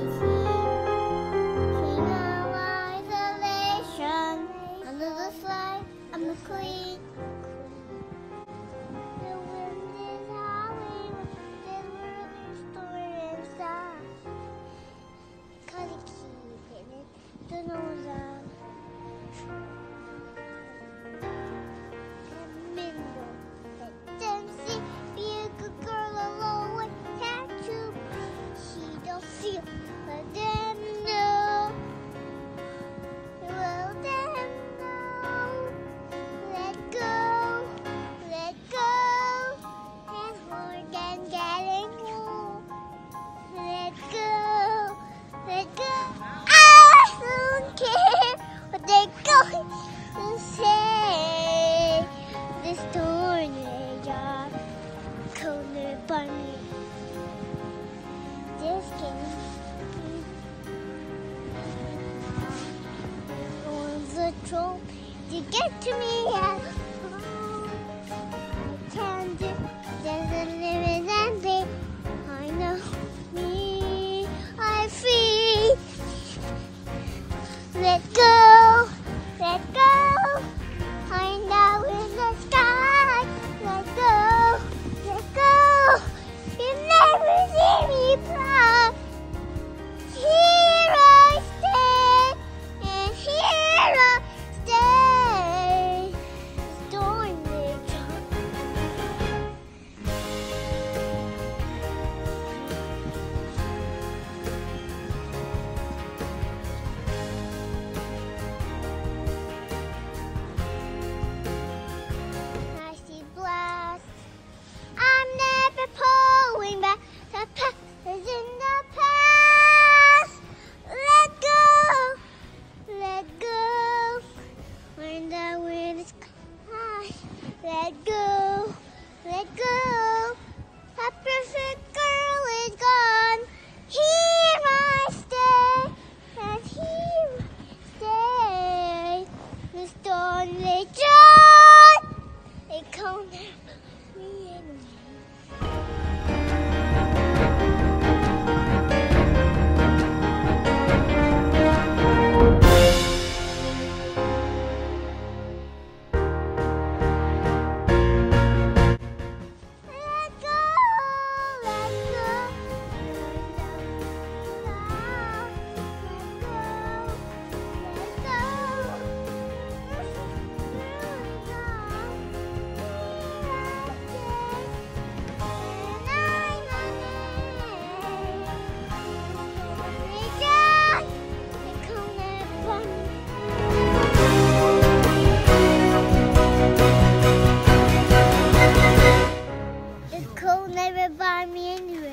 King of isolation. Another I'm the queen. bunny. This game. On the troll to get to me. Keep 끝. Buy me anyway.